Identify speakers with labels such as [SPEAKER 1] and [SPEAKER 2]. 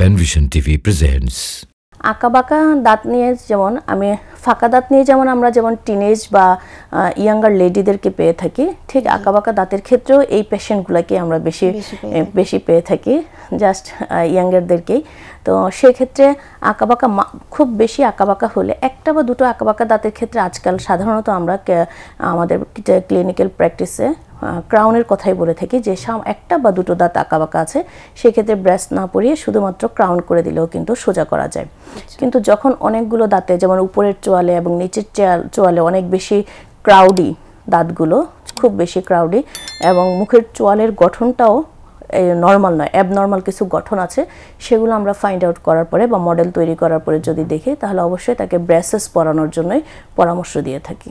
[SPEAKER 1] Penvision TV presents.
[SPEAKER 2] আঁকা দাঁত নিয়ে যেমন আমি ফাঁকা দাঁত নিয়ে যেমন আমরা যেমন টিনেজ বা ইয়াঙ্গার লেডিদেরকে পেয়ে থাকি ঠিক আঁকা বাঁকা দাঁতের ক্ষেত্রেও এই পেশেন্টগুলোকে আমরা বেশি
[SPEAKER 3] বেশি পেয়ে
[SPEAKER 2] থাকি। জাস্ট ইয়াঙ্গারদেরকেই তো সেক্ষেত্রে আঁকা বাঁকা খুব বেশি আঁকা বাঁকা হলে একটা বা দুটো আঁকা বাঁকা দাঁতের ক্ষেত্রে আজকাল সাধারণত আমরা আমাদের ক্লিনিক্যাল প্র্যাকটিসে ক্রাউনের কথাই বলে থাকি যে সাম- একটা বা দুটো দাঁত আঁকা বাঁকা আছে সেক্ষেত্রে ব্রেস্ট না পরিয়ে শুধুমাত্র ক্রাউন করে দিলেও কিন্তু সোজা করা যায়। কিন্তু যখন অনেকগুলো দাঁতে যেমন উপরের চোয়ালে এবং নিচের চেয়াল- অনেক বেশি ক্রাউডি দাঁতগুলো, খুব বেশি ক্রাউডি এবং মুখের চোয়ালের গঠনটাও নর্মাল নয় অ্যাবনর্মাল কিছু গঠন আছে, সেগুলো আমরা ফাইন্ড আউট করার পরে বা মডেল তৈরি করার পরে যদি দেখি, তাহলে অবশ্যই তাকে ব্রেসেস পরানোর জন্যই পরামর্শ দিয়ে থাকি।